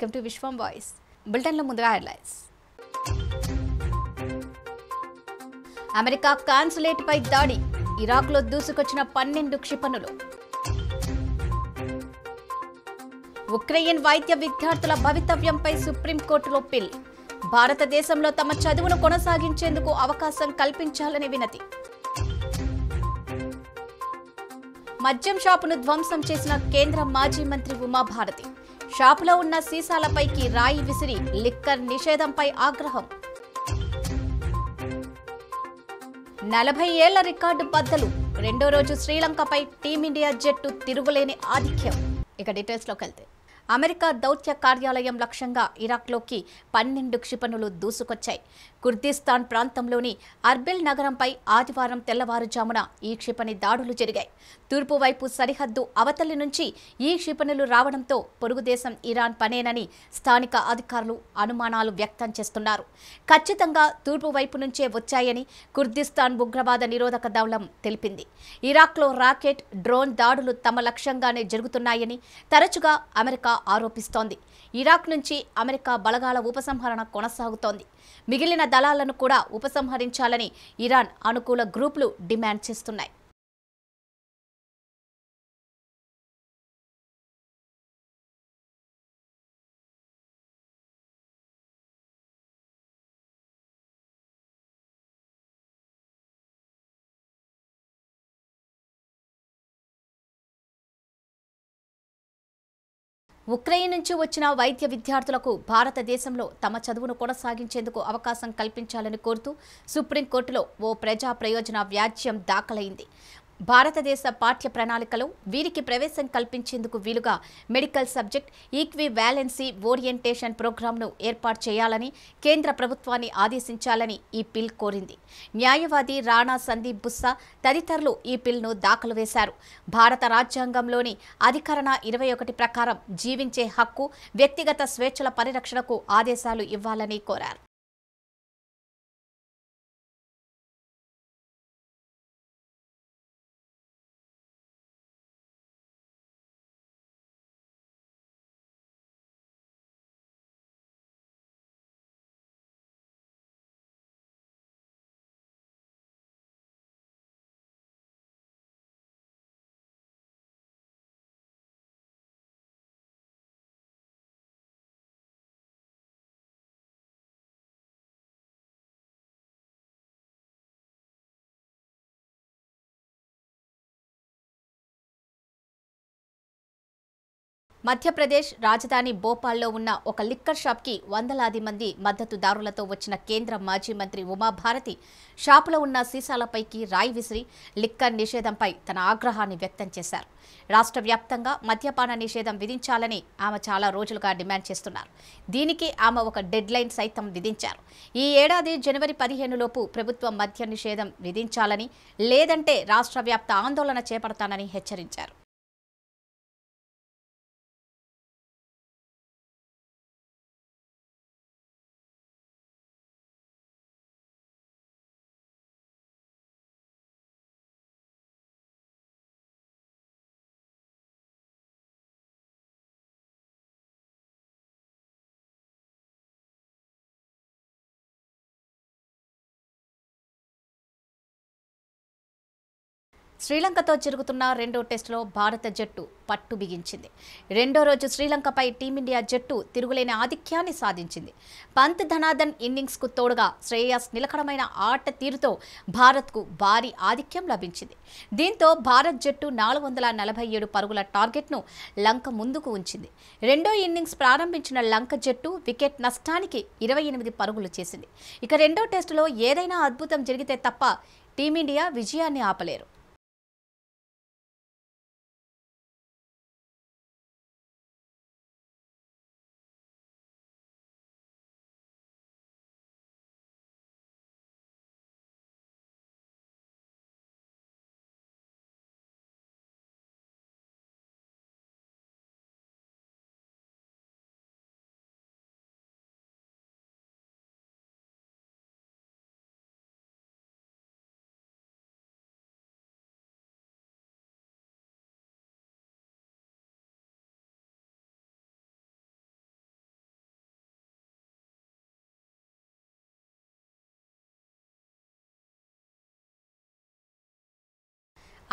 Welcome to Vishwam voice. బులెటిన్లో ముందుగా headlines. America కాన్సులేట్పై దాడి. ఇరాక్లో దూసుకొచ్చిన పన్నెండు క్షిపణులు. ఉక్రెయిన్ వైద్య విద్యార్థుల భవితవ్యంపై సుప్రీంకోర్టులో పిల్. భారతదేశంలో తమ చదువును కొనసాగించేందుకు అవకాశం కల్పించాలని వినతి. మద్యం షాపును ధ్వంసం చేసిన కేంద్ర మాజీ మంత్రి ఉమాభారతి. షాపులో ఉన్న సీసాలపైకి రాయి విసిరి లిక్కర్ నిషేధంపై ఆగ్రహం. నలభై ఏళ్ళ రికార్డు బద్దలు. రెండో రోజు శ్రీలంకపై టీమిండియా జట్టు తిరుగులేని ఆధిక్యం. ఇక డీటెయిల్స్లోకి వెళ్తే. అమెరికా దౌత్య కార్యాలయం లక్ష్యంగా ఇరాక్లోకి పన్నెండు క్షిపణులు దూసుకొచ్చాయి. కుర్దిస్తాన్ ప్రాంతంలోని అర్బిల్ నగరంపై ఆదివారం తెల్లవారుజామున ఈ క్షిపణి దాడులు జరిగాయి. తూర్పు వైపు సరిహద్దు అవతలి నుంచి ఈ క్షిపణులు రావడంతో పొరుగు దేశం ఇరాన్ పనేనని స్థానిక అధికారులు అనుమానాలు వ్యక్తం చేస్తున్నారు. ఖచ్చితంగా తూర్పు వైపు నుంచే వచ్చాయని కుర్దిస్తాన్ ఉగ్రవాద నిరోధక దళం తెలిపింది. ఇరాక్లో రాకెట్ డ్రోన్ దాడులు తమ లక్ష్యంగానే జరుగుతున్నాయని తరచుగా అమెరికా ఆరోపిస్తోంది. ఇరాక్ నుంచి అమెరికా బలగాల ఉపసంహరణ కొనసాగుతోంది. మిగిలిన దళాలను కూడా ఉపసంహరించాలని ఇరాన్ అనుకూల గ్రూపులు డిమాండ్ చేస్తున్నాయి. ఉక్రెయిన్ నుంచి వచ్చిన వైద్య విద్యార్థులకు భారతదేశంలో తమ చదువును కొనసాగించేందుకు అవకాశం కల్పించాలని కోరుతూ సుప్రీంకోర్టులో ఓ ప్రజా ప్రయోజన వ్యాజ్యం దాఖలైంది. భారతదేశ పాఠ్య ప్రణాళికలో వీరికి ప్రవేశం కల్పించేందుకు వీలుగా medical subject equivalency orientation ప్రోగ్రాంను ఏర్పాటు చేయాలని కేంద్ర ప్రభుత్వాన్ని ఆదేశించాలని ఈ పిల్ కోరింది. న్యాయవాది రాణా సందీప్ బుస్సా తదితరులు ఈ పిల్ను దాఖలు వేశారు. భారత రాజ్యాంగంలోని అధికరణ ఇరవై ఒకటి ప్రకారం జీవించే హక్కు వ్యక్తిగత స్వేచ్ఛల పరిరక్షణకు ఆదేశాలు ఇవ్వాలని కోరారు. మధ్యప్రదేశ్ రాజధాని భోపాల్లో ఉన్న ఒక లిక్కర్ షాప్కి వందలాది మంది మద్దతుదారులతో వచ్చిన కేంద్ర మాజీ మంత్రి ఉమాభారతి షాపులో ఉన్న సీసాలపైకి రాయి విసిరి లిక్కర్ నిషేధంపై తన ఆగ్రహాన్ని వ్యక్తం చేశారు. రాష్ట్ర వ్యాప్తంగా మద్యపాన నిషేధం విధించాలని ఆమె చాలా రోజులుగా డిమాండ్ చేస్తున్నారు. దీనికి ఆమె ఒక డెడ్ లైన్ సైతం విధించారు. ఈ ఏడాది జనవరి పదిహేనులోపు ప్రభుత్వం మద్య నిషేధం విధించాలని లేదంటే రాష్ట్ర వ్యాప్త ఆందోళన చేపడతానని హెచ్చరించారు. శ్రీలంకతో జరుగుతున్న రెండో టెస్టులో భారత జట్టు పట్టు బిగించింది. రెండో రోజు శ్రీలంకపై టీమిండియా జట్టు తిరుగులేని ఆధిక్యాన్ని సాధించింది. పంత్ ధనాదన్ ఇన్నింగ్స్కు తోడుగా శ్రేయస్ నిలకడమైన ఆట తీరుతో భారత్కు భారీ ఆధిక్యం లభించింది. దీంతో భారత్ జట్టు నాలుగు వందల నలభై ఏడు పరుగుల టార్గెట్ను లంక ముందుకు ఉంచింది. రెండో ఇన్నింగ్స్ ప్రారంభించిన లంక జట్టు వికెట్ నష్టానికి ఇరవై ఎనిమిది పరుగులు చేసింది. ఇక రెండో టెస్టులో ఏదైనా అద్భుతం జరిగితే తప్ప టీమిండియా విజయాన్ని ఆపలేరు.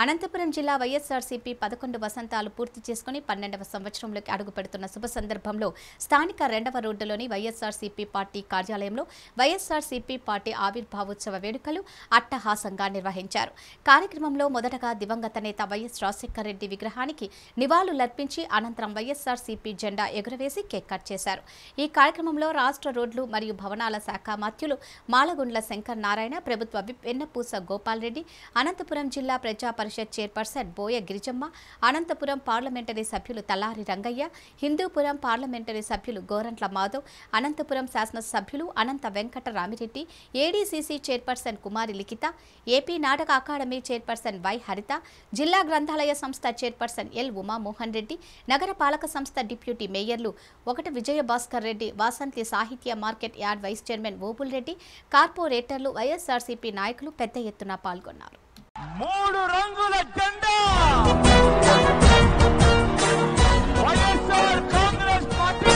అనంతపురం జిల్లా వైఎస్ఆర్సీపీ పదకొండు వసంతాలు పూర్తి చేసుకుని పన్నెండవ సంవత్సరంలోకి అడుగు పెడుతున్న శుభ సందర్భంలో స్థానిక రెండవ రోడ్డులోని వైఎస్ఆర్సీపీ పార్టీ కార్యాలయంలో వైఎస్ఆర్సీపీ పార్టీ ఆవిర్భావోత్సవ వేడుకలు అట్టహాసంగా నిర్వహించారు. కార్యక్రమంలో మొదటగా దివంగత నేత వైఎస్ రాజశేఖర రెడ్డి విగ్రహానికి నివాళులర్పించి అనంతరం వైఎస్ఆర్సీపీ జెండా ఎగురవేసి కేక్ కట్ చేశారు. ఈ కార్యక్రమంలో రాష్ట్ర రోడ్లు మరియు భవనాల శాఖ మాత్యులు మాలగుండ్ల శంకర్ నారాయణ ప్రభుత్వ విప్ వెన్నపూస గోపాల్ రెడ్డి అనంతపురం జిల్లా ప్రజా పరిషత్ చైర్పర్సన్ బోయ గిరిజమ్మ అనంతపురం పార్లమెంటరీ సభ్యులు తలారి రంగయ్య హిందూపురం పార్లమెంటరీ సభ్యులు గోరంట్ల మాధవ్ అనంతపురం శాసనసభ్యులు Anantha Venkata Ramireddy ADCC chairperson Kumari Likhitha AP నాటక అకాడమీ చైర్పర్సన్ వై హరిత జిల్లా గ్రంథాలయ సంస్థ చైర్పర్సన్ ఎల్ ఉమామోహన్ రెడ్డి నగర పాలక సంస్థ డిప్యూటీ మేయర్లు ఒకటి Vijayabhaskar Reddy Vasanthi Sahithya market yard vice chairman Obul Reddy కార్పొరేటర్లు వైఎస్ఆర్సీపీ నాయకులు పెద్ద ఎత్తున పాల్గొన్నారు. మూడు రంగుల జెండా. వైఎస్ఆర్ కాంగ్రెస్ పార్టీ.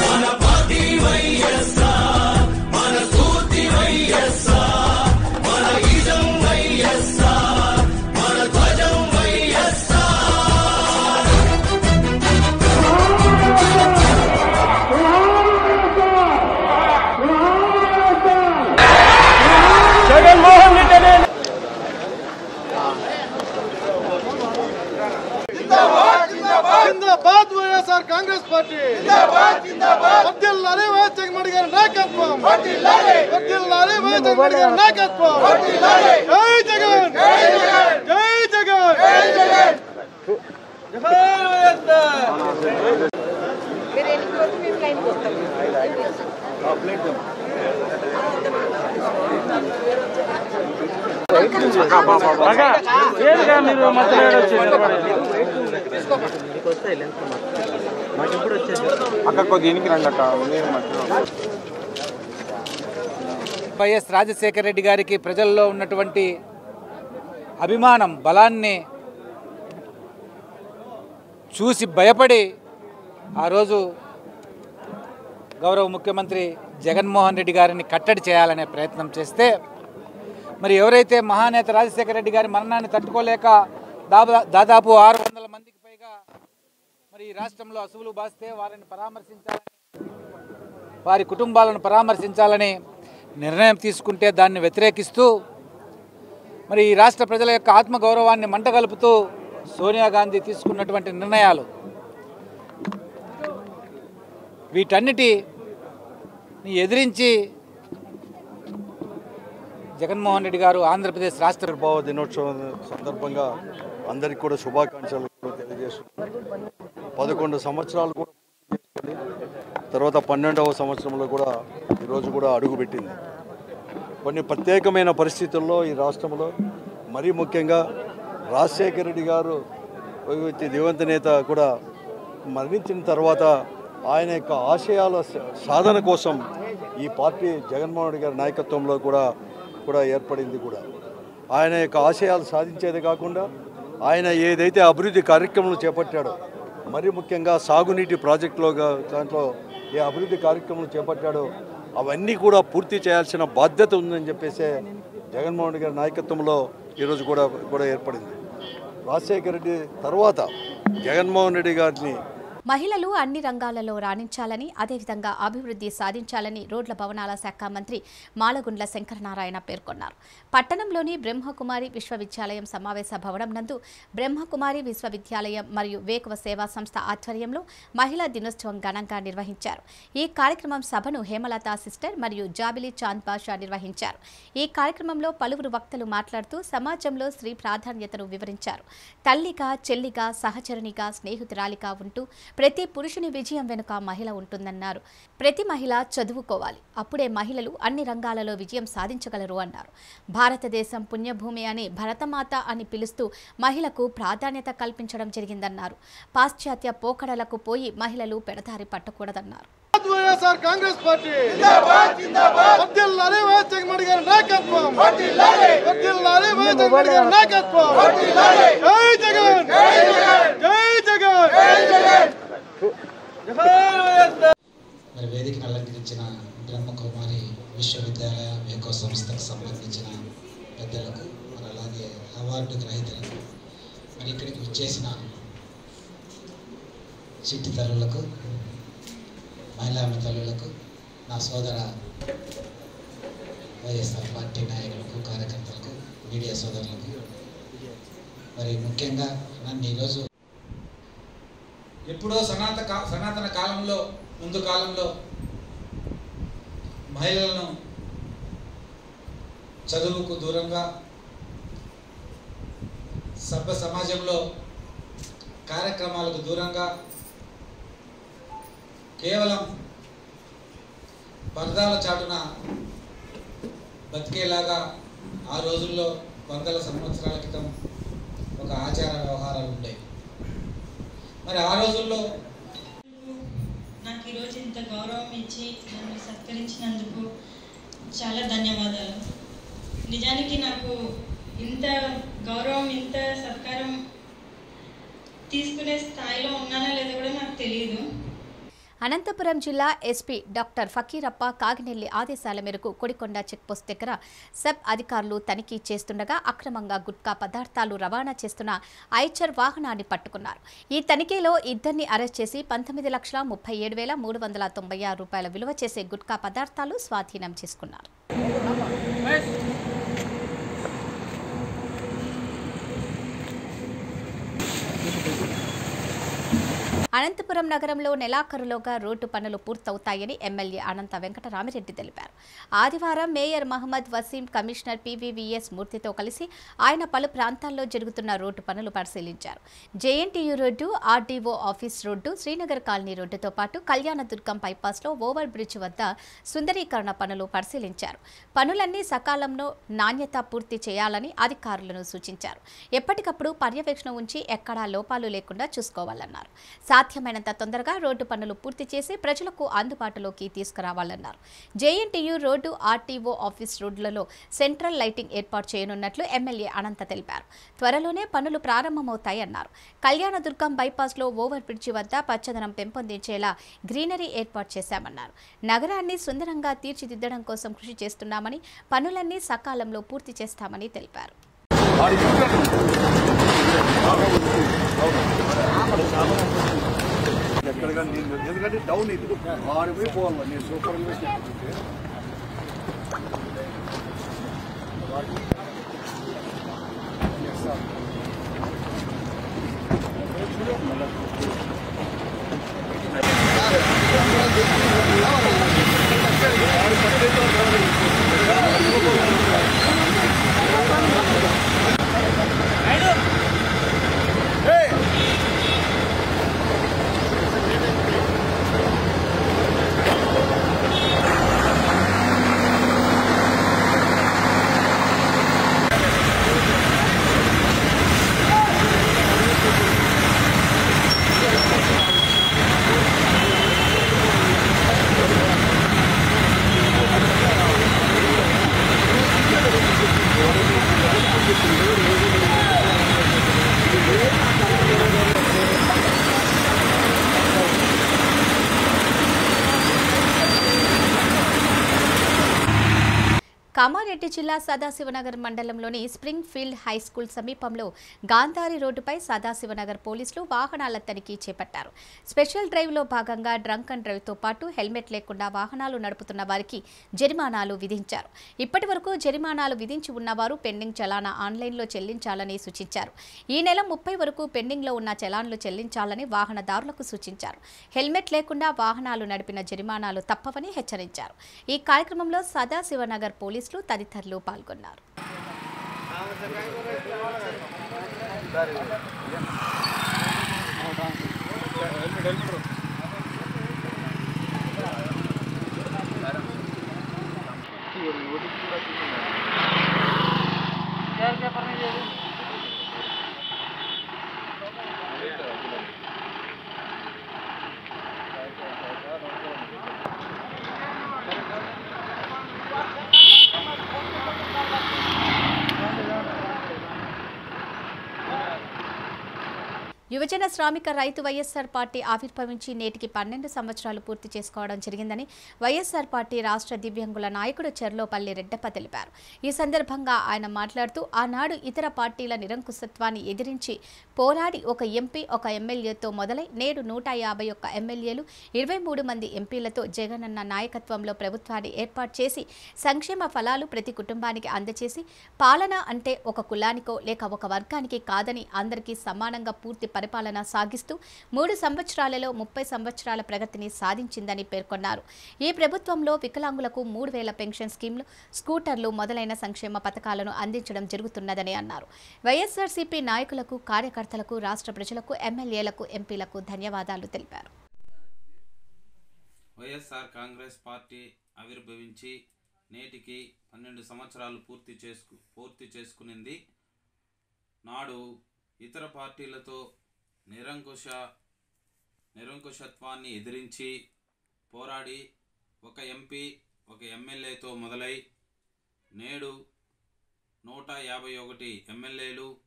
వైఎస్ఆర్ కాంగ్రెస్ పార్టీ. వర్ధిల్లాలి వైఎస్ జగన్మోహన్ గారి నాయకత్వం. వర్ధిల్లాలి వైఎస్ జగన్మోహన్ గారి నాయకత్వం. జై జగన్. జై జగన్. జై వైఎస్ఆర్ అక్క అక్కడ దీనికి రండి అక్క వైఎస్ రాజశేఖర రెడ్డి గారికి ప్రజల్లో ఉన్నటువంటి అభిమానం బలాన్ని చూసి భయపడి ఆ రోజు గౌరవ ముఖ్యమంత్రి జగన్మోహన్ రెడ్డి గారిని కట్టడి చేయాలనే ప్రయత్నం చేస్తే మరి ఎవరైతే మహానేత రాజశేఖర రెడ్డి గారి మరణాన్ని తట్టుకోలేక దాదా- దాదాపు ఆరు వందల మరి ఈ రాష్ట్రంలో అసువులు బాస్తే వారిని పరామర్శించాలని వారి కుటుంబాలను పరామర్శించాలని నిర్ణయం తీసుకుంటే దాన్ని వ్యతిరేకిస్తూ మరి ఈ రాష్ట్ర ప్రజల యొక్క ఆత్మగౌరవాన్ని మంటగలుపుతూ సోనియా గాంధీ తీసుకున్నటువంటి నిర్ణయాలు. వీటన్నిటి ఎదిరించి జగన్మోహన్ రెడ్డి గారు ఆంధ్రప్రదేశ్ రాష్ట్ర ఆవిర్భావ దినోత్సవం సందర్భంగా అందరికీ కూడా శుభాకాంక్షలు. పదకొండు సంవత్సరాలు కూడా తర్వాత పన్నెండవ సంవత్సరంలో కూడా ఈరోజు కూడా అడుగుపెట్టింది కొన్ని ప్రత్యేకమైన పరిస్థితుల్లో ఈ రాష్ట్రంలో మరీ ముఖ్యంగా రాజశేఖర రెడ్డి గారు దివంత నేత కూడా మరణించిన తర్వాత ఆయన యొక్క ఆశయాల సాధన కోసం ఈ పార్టీ జగన్మోహన్ రెడ్డి గారి నాయకత్వంలో కూడా కూడా ఏర్పడింది కూడా. ఆయన యొక్క ఆశయాలు సాధించేది కాకుండా ఆయన ఏదైతే అభివృద్ధి కార్యక్రమం చేపట్టాడో మరి ముఖ్యంగా సాగునీటి ప్రాజెక్టులో దాంట్లో ఏ అభివృద్ధి కార్యక్రమం చేపట్టాడో అవన్నీ కూడా పూర్తి చేయాల్సిన బాధ్యత ఉందని చెప్పేసి జగన్మోహన్ రెడ్డి గారి నాయకత్వంలో ఈరోజు కూడా కూడా ఏర్పడింది. రాజశేఖర రెడ్డి తర్వాత జగన్మోహన్ రెడ్డి గారిని మహిళలు అన్ని రంగాలలో రాణించాలని అదేవిధంగా అభివృద్ధి సాధించాలని రోడ్ల భవనాల శాఖ మంత్రి మాలగుండ్ల శంకరనారాయణ పేర్కొన్నారు. పట్టణంలోని బ్రహ్మకుమారి విశ్వవిద్యాలయం సమావేశ భవనం నందు బ్రహ్మకుమారి విశ్వవిద్యాలయం మరియు వేకువ సేవా సంస్థ ఆధ్వర్యంలో మహిళా దినోత్సవం ఘనంగా నిర్వహించారు. ఈ కార్యక్రమం సభను హేమలత సిస్టర్ మరియు జాబిలి చాంద్ బాషా నిర్వహించారు. ఈ కార్యక్రమంలో పలువురు వక్తలు మాట్లాడుతూ సమాజంలో స్త్రీ ప్రాధాన్యతను వివరించారు. తల్లిగా చెల్లిగా సహచరునిగా స్నేహితురాలిగా ఉంటూ ప్రతి పురుషుని విజయం వెనుక మహిళ ఉంటుందన్నారు. ప్రతి మహిళ చదువుకోవాలి. అప్పుడే మహిళలు అన్ని రంగాలలో విజయం సాధించగలరు అన్నారు. భారతదేశం పుణ్యభూమి అని భరతమాత అని పిలుస్తూ మహిళకు ప్రాధాన్యత కల్పించడం జరిగిందన్నారు. పాశ్చాత్య పోకడలకు పోయి మహిళలు పెడదారి పట్టకూడదన్నారు. వైఎస్ఆర్ కాంగ్రెస్ పార్టీ. వర్ధిల్లాలి వైఎస్ జగన్మోహన్ గారి నాయకత్వం. వర్ధిల్లాలి వైఎస్ జగన్మోహన్ గారి నాయకత్వం. జై జగన్. జై జగన్ జై వైఎస్ఆర్ మరి వేదికను బ్రహ్మకుమారి విశ్వవిద్యాలయ వేకో సంస్థకు సంబంధించిన పెద్దలకు మరి అలాగే అవార్డు గ్రహీతలకు మరి ఇక్కడికి వచ్చేసిన చిట్టి తల్లులకు మహిళా తల్లులకు నా సోదర వైఎస్ఆర్ పార్టీ నాయకులకు కార్యకర్తలకు మీడియా సోదరులకు మరి ముఖ్యంగా నన్ను ఈరోజు ఎప్పుడో సనాత కా- సనాతన కాలంలో ముందు కాలంలో మహిళలను చదువుకు దూరంగా సభ్య సమాజంలో కార్యక్రమాలకు దూరంగా కేవలం పరదాల చాటున బతికేలాగా ఆ రోజుల్లో వందల సంవత్సరాల క్రితం ఒక ఆచార వ్యవహారాలు ఉండేవి. మరి ఆ రోజుల్లో ఈరోజు ఇంత గౌరవం ఇచ్చి నన్ను సత్కరించినందుకు చాలా ధన్యవాదాలు. నిజానికి నాకు ఇంత గౌరవం ఇంత సత్కారం తీసుకునే స్థాయిలో ఉన్నానా లేదో కూడా నాకు తెలియదు అనంతపురం జిల్లా ఎస్పీ డాక్టర్ ఫకీరప్ప కాగినెల్లి ఆదేశాల మేరకు కొడికొండ చెక్పోస్ట్ దగ్గర సబ్ అధికారులు తనిఖీ చేస్తుండగా అక్రమంగా గుట్కా పదార్థాలు రవాణా చేస్తున్న ఐచర్ వాహనాన్ని పట్టుకున్నారు. ఈ తనిఖీలో ఇద్దరిని అరెస్ట్ చేసి పంతొమ్మిది లక్షల ముప్పై ఏడు వేల మూడు వందల తొంభై ఆరు రూపాయల విలువ చేసే గుట్కా పదార్థాలు స్వాధీనం చేసుకున్నారు. అనంతపురం నగరంలో నెలాఖరులోగా రోడ్డు పనులు పూర్తవుతాయని ఎమ్మెల్యే అనంత వెంకటరామిరెడ్డి తెలిపారు. ఆదివారం mayor Mohammed Waseem commissioner PVVS మూర్తితో కలిసి ఆయన పలు ప్రాంతాల్లో జరుగుతున్న రోడ్డు పనులు పరిశీలించారు. JNTU road RDO office road Srinagar colony రోడ్డుతో పాటు కళ్యాణదుర్గం బైపాస్లో ఓవర్ బ్రిడ్జ్ వద్ద సుందరీకరణ పనులు పరిశీలించారు. పనులన్నీ సకాలంలో నాణ్యత పూర్తి చేయాలని అధికారులను సూచించారు. ఎప్పటికప్పుడు పర్యవేక్షణ ఉంచి ఎక్కడా లోపాలు లేకుండా చూసుకోవాలన్నారు. సాధ్యమైనంత తొందరగా రోడ్డు పనులు పూర్తి చేసి ప్రజలకు అందుబాటులోకి తీసుకురావాలన్నారు. జేఎన్టీయూ రోడ్డు ఆర్టీఓ ఆఫీస్ రోడ్లలో సెంట్రల్ లైటింగ్ ఏర్పాటు చేయనున్నట్లు ఎమ్మెల్యే అనంత తెలిపారు. త్వరలోనే పనులు ప్రారంభమవుతాయన్నారు. కళ్యాణదుర్గం బైపాస్లో ఓవర్ బ్రిడ్జి వద్ద పచ్చదనం పెంపొందించేలా గ్రీనరీ ఏర్పాటు చేశామన్నారు. నగరాన్ని సుందరంగా తీర్చిదిద్దడం కోసం కృషి చేస్తున్నామని పనులన్నీ సకాలంలో పూర్తి చేస్తామని తెలిపారు. ఎక్కడగా నేను ఎందుకంటే డౌన్ ఇది ఆడిపోయి పోవాలి నేను సూపర్ కామారెడ్డి జిల్లా సదాశివనగర్ మండలంలోని స్ప్రింగ్ ఫీల్డ్ హై స్కూల్ సమీపంలో గాంధారి రోడ్డుపై సదాశివనగర్ పోలీసులు వాహనాల తనిఖీ చేపట్టారు. స్పెషల్ డ్రైవ్లో భాగంగా డ్రంక్ అండ్ డ్రైవ్తో పాటు హెల్మెట్ లేకుండా వాహనాలు నడుపుతున్న వారికి జరిమానాలు విధించారు. ఇప్పటి వరకు జరిమానాలు విధించి ఉన్నవారు పెండింగ్ చలానా ఆన్లైన్లో చెల్లించాలని సూచించారు. ఈ నెల ముప్పై వరకు పెండింగ్లో ఉన్న చలాన్లు చెల్లించాలని వాహనదారులకు సూచించారు. హెల్మెట్ లేకుండా వాహనాలు నడిపిన జరిమానాలు తప్పవని హెచ్చరించారు. ఈ కార్యక్రమంలో సదాశివనగర్ పోలీసులు తదితరులు పాల్గొన్నారు పేపర్ యువజన శ్రామిక రైతు వైఎస్ఆర్ పార్టీ ఆవిర్భవించి నేటికి పన్నెండు సంవత్సరాలు పూర్తి చేసుకోవడం జరిగిందని వైఎస్ఆర్ పార్టీ రాష్ట్ర దివ్యాంగుల నాయకుడు చెర్లోపల్లి రెడ్డప్ప తెలిపారు. ఈ సందర్భంగా ఆయన మాట్లాడుతూ ఆనాడు ఇతర పార్టీల నిరంకుశత్వాన్ని ఎదిరించి పోరాడి ఒక ఎంపీ ఒక ఎమ్మెల్యేతో మొదలై నేడు నూట యాభై ఒక్క ఎమ్మెల్యేలు ఇరవై మూడు మంది ఎంపీలతో జగనన్న నాయకత్వంలో ప్రభుత్వాన్ని ఏర్పాటు చేసి సంక్షేమ ఫలాలు ప్రతి కుటుంబానికి అందజేసి పాలన అంటే ఒక కులానికో లేక ఒక వర్గానికి కాదని అందరికీ సమానంగా పూర్తి పరిపాలన సాగిస్తూ మూడు సంవత్సరాలలో ముప్పై సంవత్సరాల ప్రగతిని సాధించిందని పేర్కొన్నారు. ఈ ప్రభుత్వంలో వికలాంగులకు మూడు వేల పెన్షన్ స్కీమ్లు స్కూటర్లు మొదలైన సంక్షేమ పథకాలను అందించడం జరుగుతున్నదని అన్నారు. వైఎస్ఆర్సీపీ నాయకులకు కార్యకర్తలకు రాష్ట్ర ప్రజలకు ఎమ్మెల్యేలకు ఎంపీలకు ధన్యవాదాలు తెలిపారు. వైఎస్ఆర్ కాంగ్రెస్ పార్టీ ఆవిర్భవించి నేటికి పన్నెండు సంవత్సరాలు పూర్తి చేసుకు పూర్తి చేసుకునింది. నాడు ఇతర పార్టీలతో నిరంకుశ నిరంకుశత్వాన్ని ఎదిరించి పోరాడి ఒక ఎంపీ ఒక ఎమ్మెల్యేతో మొదలై నేడు నూట యాభై ఒకటి ఎమ్మెల్యేలు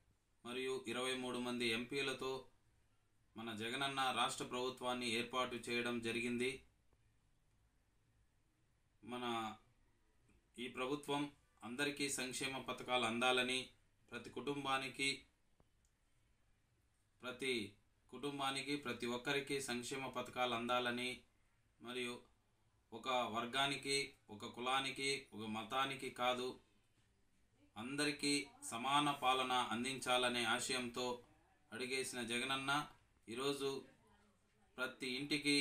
మరియు ఇరవై మూడు మంది ఎంపీలతో మన జగనన్న రాష్ట్ర ప్రభుత్వాన్ని ఏర్పాటు చేయడం జరిగింది. మన ఈ ప్రభుత్వం అందరికీ సంక్షేమ పథకాలు అందాలని ప్రతి కుటుంబానికి ప్రతి కుటుంబానికి ప్రతి ఒక్కరికి సంక్షేమ పథకాలు అందాలని మరియు ఒక వర్గానికి ఒక కులానికి ఒక మతానికి కాదు అందరికీ సమాన పాలన అందించాలనే ఆశయంతో అడిగేసిన జగనన్న ఈరోజు ప్రతి ఇంటికి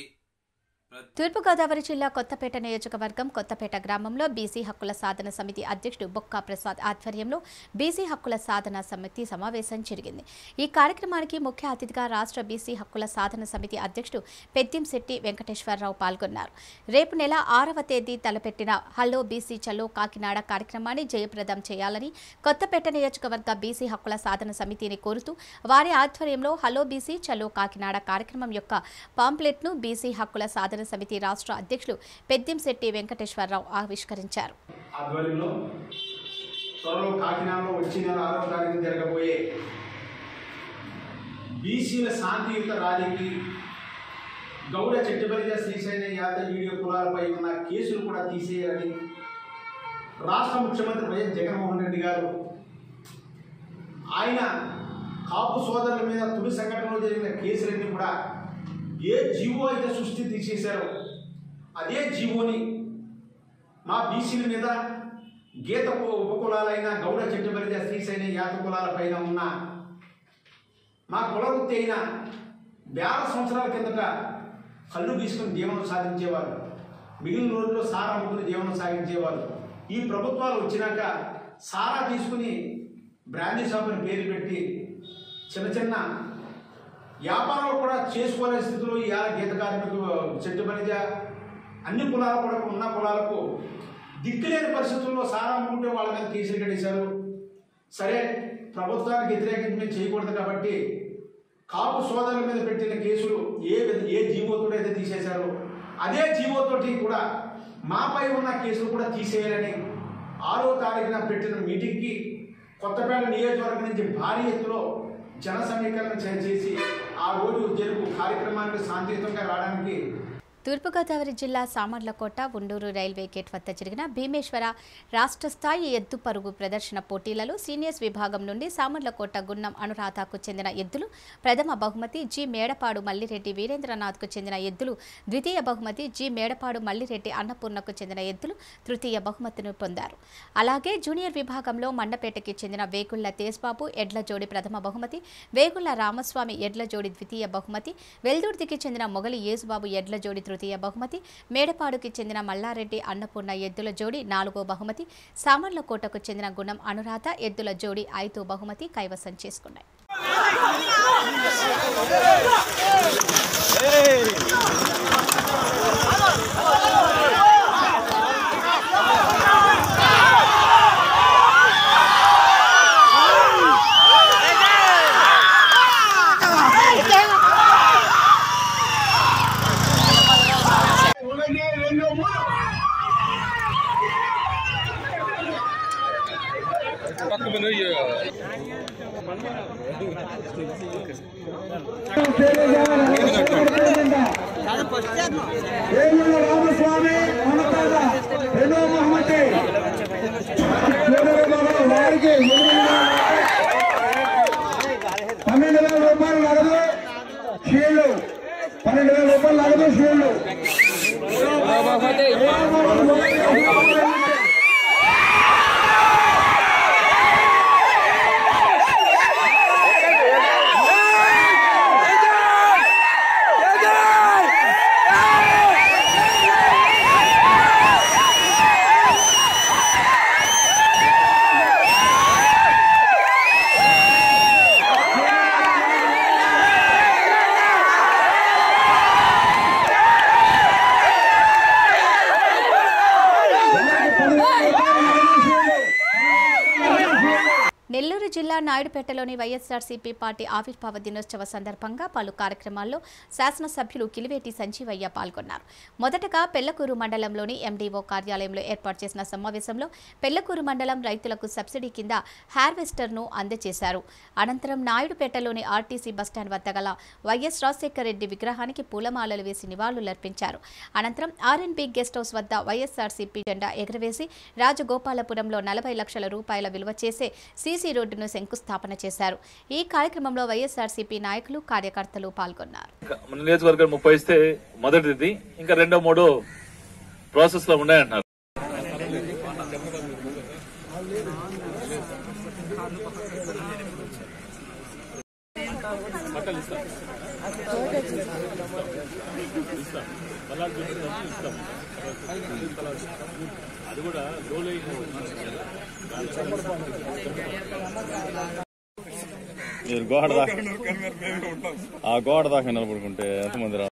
తూర్పుగోదావరి జిల్లా కొత్తపేట నియోజకవర్గం కొత్తపేట గ్రామంలో బీసీ హక్కుల సాధన సమితి అధ్యక్షుడు బొక్కా ప్రసాద్ ఆధ్వర్యంలో బీసీ హక్కుల సాధన సమితి సమావేశం జరిగింది. ఈ కార్యక్రమానికి ముఖ్య అతిథిగా రాష్ట్ర బీసీ హక్కుల సాధన సమితి అధ్యక్షుడు పెద్దింశెట్టి వెంకటేశ్వరరావు పాల్గొన్నారు. రేపు నెల ఆరవ తేదీ తలపెట్టిన హలో బీసీ చలో కాకినాడ కార్యక్రమాన్ని జయప్రదం చేయాలని కొత్తపేట నియోజకవర్గ బీసీ హక్కుల సాధన సమితిని కోరుతూ వారి ఆధ్వర్యంలో హలో బీసీ చలో కాకినాడ కార్యక్రమం యొక్క పాంప్లెట్ను బీసీ హక్కుల సాధన సమితి రాష్ట్ర అధ్యక్షులు పెద్దంశెట్టి వెంకటేశ్వరరావు ఆవిష్కరించారు. త్వరలో కాకినాడలో వచ్చే నెల తారీఖు జరగబోయే బీసీల శాంతియుత ర్యాలీకి గౌడ చెట్టుబలిజ శ్రీశైల యాదవ్ వీడియో కులాలపై ఉన్న కేసులు కూడా తీసేయాలని రాష్ట్ర ముఖ్యమంత్రి వైఎస్ జగన్మోహన్ రెడ్డి గారు ఆయన కాపు సోదరుల మీద తొలి సంఘటనలో జరిగిన కేసులన్నీ కూడా ఏ జీవో అయితే సృష్టి తీసేశారో అదే జీవోని మా బీసీల మీద గీత కు- ఉపకులాలైన గౌడ చెట్టుబలిజ శ్రీశైన యాత కులాల పైన ఉన్న మా కులవృత్తి అయిన వేల సంవత్సరాల కిందట కళ్ళు గీసుకుని జీవనం సాధించేవారు. మిగిలిన రోజుల్లో సారా అమ్ముకుని జీవనం సాగించేవారు. ఈ ప్రభుత్వాలు వచ్చినాక సారా తీసుకుని బ్రాండీ షాపుని పేరు పెట్టి చిన్న చిన్న వ్యాపారాలు కూడా చేసుకోలేని స్థితిలో ఇవాళ గీత కార్మికులు చెట్టు పనిజ అన్ని కులాలు కూడా ఉన్న కులాలకు దిక్కులేని పరిస్థితుల్లో సారా అమ్ముకుంటే వాళ్ళ మీద కేసులు కట్టేశారు. సరే ప్రభుత్వానికి వ్యతిరేకంగా మేము చేయకూడదు కాబట్టి కాపు సోదరుల మీద పెట్టిన కేసులు ఏ ఏ జీవోతోటి అయితే తీసేశారో అదే జీవోతోటి కూడా మాపై ఉన్న కేసులు కూడా తీసేయాలని ఆరో తారీఖున పెట్టిన మీటింగ్కి కొత్తపేట నియోజకవర్గం నుంచి భారీ ఎత్తులో జన సమీకరణ చేసి ఆ రోజు జరుపు కార్యక్రమానికి శాంతియుతంగా రావడానికి తూర్పుగోదావరి జిల్లా సామర్లకోట ఉండూరు రైల్వే గేట్ వద్ద జరిగిన భీమేశ్వర రాష్ట్ర స్థాయి ఎద్దు పరుగు ప్రదర్శన పోటీలలో సీనియర్స్ విభాగం నుండి సామర్లకోట గున్నం అనురాధకు చెందిన ఎద్దులు ప్రథమ బహుమతి జి మేడపాడు మల్లిరెడ్డి వీరేంద్రనాథ్కు చెందిన ఎద్దులు ద్వితీయ బహుమతి జి మేడపాడు మల్లిరెడ్డి అన్నపూర్ణకు చెందిన ఎద్దులు తృతీయ బహుమతిని పొందారు. అలాగే జూనియర్ విభాగంలో మండపేటకి చెందిన వేగుళ్ళ తేజ్బాబు ఎడ్ల జోడి ప్రథమ బహుమతి వేగుళ్ళ రామస్వామి ఎడ్ల జోడి ద్వితీయ బహుమతి వెల్దుర్తికి చెందిన మొగలి యేసుబాబు ఎడ్ల జోడి తృతీయ బహుమతి మేడపాడుకి చెందిన మల్లారెడ్డి అన్నపూర్ణ ఎద్దుల జోడి నాలుగో బహుమతి సామర్లకోటకు చెందిన గుణం అనురాధ ఎద్దుల జోడి ఐదో బహుమతి కైవసం చేసుకున్నాయి Hey! వేముల రామస్వామి మనతాద రెండో మహమ్మతి. వారికి పన్నెండు వేల రూపాయలు నగదు. షీల్డ్. పన్నెండు వేల రూపాయలు నగదు షీల్డ్. జిల్లా నాయుడుపేటలోని వైఎస్ఆర్సీపీ పార్టీ ఆవిర్భావ దినోత్సవ సందర్భంగా పలు కార్యక్రమాల్లో శాసనసభ్యులు కిలివేటి సంజీవయ్య పాల్గొన్నారు. మొదటగా పెళ్ళకూరు మండలంలోని ఎండీఓ కార్యాలయంలో ఏర్పాటు చేసిన సమావేశంలో పెళ్ళకూరు మండలం రైతులకు సబ్సిడీ కింద హార్వెస్టర్ను అందజేశారు. అనంతరం నాయుడుపేటలోని ఆర్టీసీ బస్టాండ్ వద్ద గల వైఎస్ రాజశేఖర రెడ్డి విగ్రహానికి పూలమాలలు వేసి నివాళులర్పించారు అనంతరం ఆర్ఎన్బి గెస్ట్ హౌస్ వద్ద వైఎస్ఆర్సీపీ జెండా ఎగురవేసి రాజగోపాలపురంలో నలభై లక్షల రూపాయల విలువ చేసే సీసీ రోడ్డును శంకుస్థాపన చేశారు. ఈ కార్యక్రమంలో వైఎస్ఆర్సీపీ నాయకులు కార్యకర్తలు పాల్గొన్నారు. మన నియోజకవర్గం ముప్పై ఇస్తే మొదటిది ఇంకా రెండో మూడో ప్రాసెస్లో ఉన్నాయంటున్నారు. అది కూడా మీరు గోడ దాకా ఆ గోడ దాకా నిలబడుకుంటే ఎంతమంది రా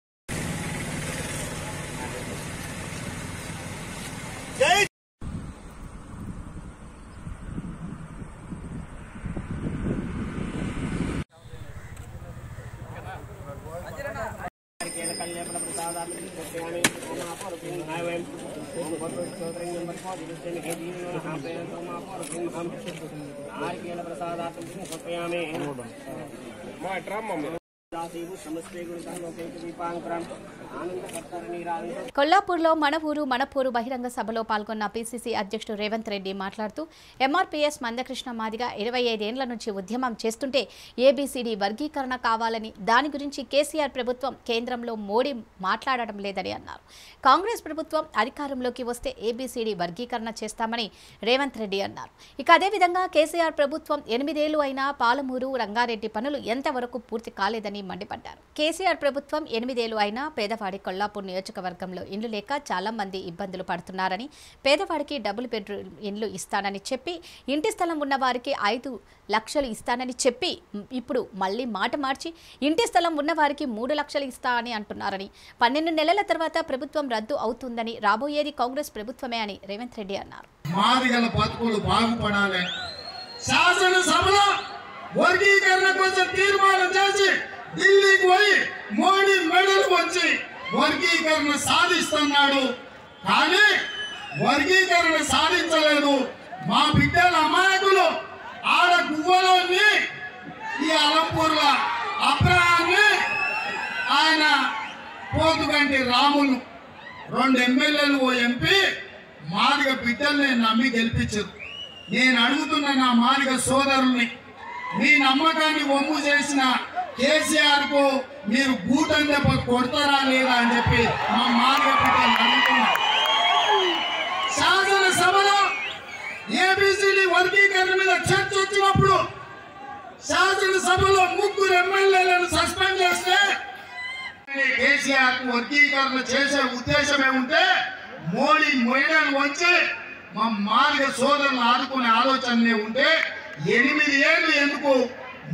కొల్లాపూర్లో మన ఊరు మనపూరు బహిరంగ సభలో పాల్గొన్న పీసీసీ అధ్యక్షుడు రేవంత్ రెడ్డి మాట్లాడుతూ ఎంఆర్పీఎస్ మందకృష్ణ మాదిగా ఇరవై ఐదేండ్ల నుంచి ఉద్యమం చేస్తుంటే ఏబీసీడీ వర్గీకరణ కావాలని దాని గురించి కేసీఆర్ ప్రభుత్వం కేంద్రంలో మోడీ మాట్లాడటం లేదని అన్నారు. కాంగ్రెస్ ప్రభుత్వం అధికారంలోకి వస్తే ఏబీసీడీ వర్గీకరణ చేస్తామని రేవంత్ రెడ్డి అన్నారు. ఇక అదేవిధంగా కేసీఆర్ ప్రభుత్వం ఎనిమిదేళ్ళు అయినా పాలమూరు రంగారెడ్డి పనులు ఎంతవరకు పూర్తి కాలేదని మండిపడ్డారు. కేసీఆర్ ప్రభుత్వం ఎనిమిదేళ్ళు అయినా పేదవాడి కొల్లాపూర్ నియోజకవర్గంలో ఇండ్లు లేక చాలామంది ఇబ్బందులు పడుతున్నారని పేదవాడికి డబుల్ బెడ్రూమ్ ఇండ్లు ఇస్తానని చెప్పి ఇంటి స్థలం ఉన్న వారికి ఐదు లక్షలు ఇస్తానని చెప్పి ఇప్పుడు మళ్ళీ మాట మార్చి ఇంటి స్థలం ఉన్నవారికి మూడు లక్షలు ఇస్తా అని అంటున్నారని పన్నెండు నెలల తర్వాత ప్రభుత్వం రద్దు అవుతుందని రాబోయేది కాంగ్రెస్ ప్రభుత్వమే అని రేవంత్ రెడ్డి అన్నారు. వర్గీకరణ కోసం తీర్మానం చేసి ఢిల్లీకి పోయి మోడీ మెడల్ వచ్చి వర్గీకరణ సాధిస్తున్నాడు. కానీ వర్గీకరణ సాధించలేదు. మా బిడ్డల అమాయకులు ఆడ గువ్వలోని ఈ అలంపూర్ల అబ్రహాన్ని ఆయన పోతుకంటి రాములు రెండు ఎమ్మెల్యేలు ఓ ఎంపీ మాదిగ బిడ్డల్ని నమ్మి గెలిపించారు. నేను అడుగుతున్న నా మాదిగ సోదరుల్ని మీ నమ్మకాన్ని ఒమ్ము చేసిన కేసీఆర్కు మీరు గూటం దెబ్బ కొడతారా లేదా అని చెప్పి మా మాదిగ బిడ్డలు అడుగుతున్నా శాసనసభలో ఏబిసిడి వర్గీకరణ మీద చర్చ వచ్చినప్పుడు శాసనసభలో ముగ్గురు ఎమ్మెల్యేలను సస్పెండ్ చేస్తే కేసీఆర్ వర్గీకరణ చేసే ఉద్దేశమే ఉంటే మోడీ మొయ్యను వచ్చి మా మార్గ సోదరులను ఆదుకునే ఆలోచనే ఉంటే ఎనిమిది ఏళ్ళు ఎందుకు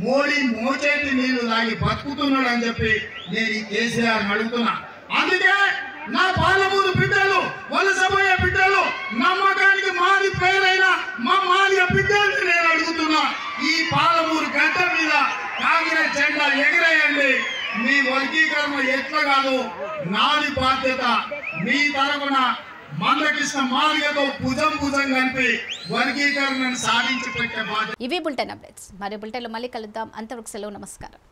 మోడీ మోచేతి నీళ్ళు తాగి బతుకుతున్నాడు అని చెప్పి నేను ఈ కేసీఆర్ అడుగుతున్నా. అందుకే నా పాలమూరు బిడ్డలు వలసపోయే బిడ్డలు నమ్మకానికి మాది పేరైన మా మాదిగ బిడ్డల్ని నేను అడుగుతున్నా. ఈ పాలమూరు గడ్డ మీద కాంగ్రెస్ జెండా ఎగరేయండి. మీ వర్గీకరణ ఎట్లా కాదు నాది బాధ్యత. మీ తరపున మందకృష్ణ మాదిగతో భుజం భుజం కలిపి వర్గీకరణను సాధించి పెట్టే బాధ్యత. ఇవి బులెటిన్ అప్డేట్స్. మరి బులెటిన్లో మళ్ళీ కలుద్దాం. అంతవరకు సెలవు నమస్కారం.